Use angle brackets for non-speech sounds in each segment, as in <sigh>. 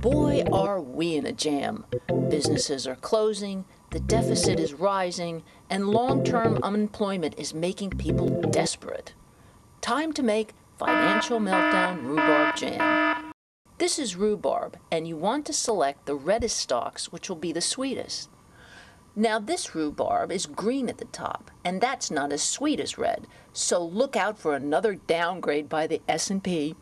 Boy, are we in a jam. Businesses are closing, the deficit is rising, and long term unemployment is making people desperate. Time to make Financial Meltdown Rhubarb Jam. This is rhubarb, and you want to select the reddest stalks, which will be the sweetest. Now this rhubarb is green at the top, and that's not as sweet as red, so look out for another downgrade by the S&P.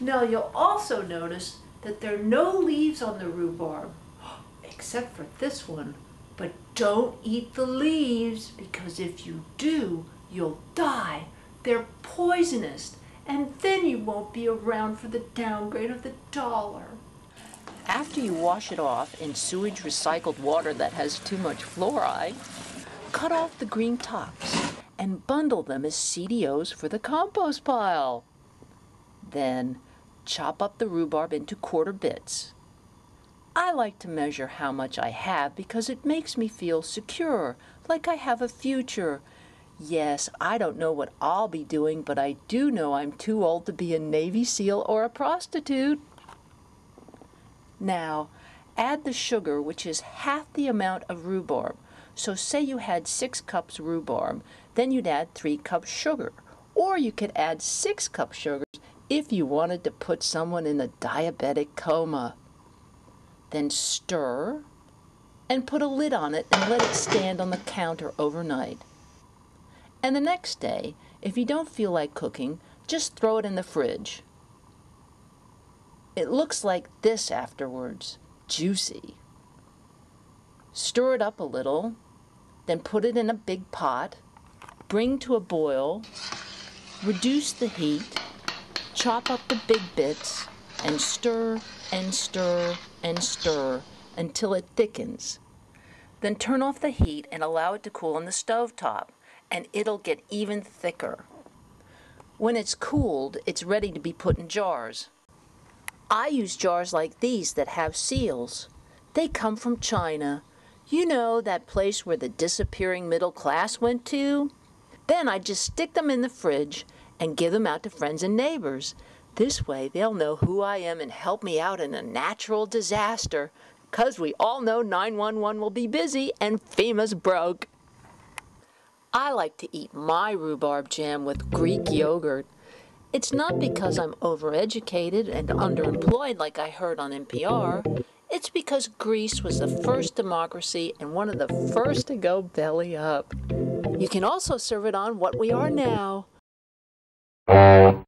Now you'll also notice that there are no leaves on the rhubarb, <gasps> except for this one. But don't eat the leaves, because if you do, you'll die. They're poisonous, and then you won't be around for the downgrade of the dollar. After you wash it off in sewage recycled water that has too much fluoride, cut off the green tops and bundle them as CDOs for the compost pile. Then chop up the rhubarb into quarter bits. I like to measure how much I have because it makes me feel secure, like I have a future. Yes, I don't know what I'll be doing, but I do know I'm too old to be a Navy SEAL or a prostitute. Now, add the sugar, which is half the amount of rhubarb. So say you had six cups rhubarb, then you'd add three cups sugar. Or you could add six cups sugar if you wanted to put someone in a diabetic coma. Then stir and put a lid on it and let it stand on the counter overnight. And the next day, if you don't feel like cooking, just throw it in the fridge. It looks like this afterwards, juicy. Stir it up a little, then put it in a big pot, bring to a boil, reduce the heat, chop up the big bits, and stir and stir and stir until it thickens. Then turn off the heat and allow it to cool on the stove top, and it'll get even thicker. When it's cooled, it's ready to be put in jars. I use jars like these that have seals. They come from China. You know, that place where the disappearing middle class went to? Then I just stick them in the fridge and give them out to friends and neighbors. This way they'll know who I am and help me out in a natural disaster. 'Cause we all know 911 will be busy and FEMA's broke. I like to eat my rhubarb jam with Greek yogurt. It's not because I'm overeducated and underemployed like I heard on NPR. It's because Greece was the first democracy and one of the first to go belly up. You can also serve it on what we are now Oh.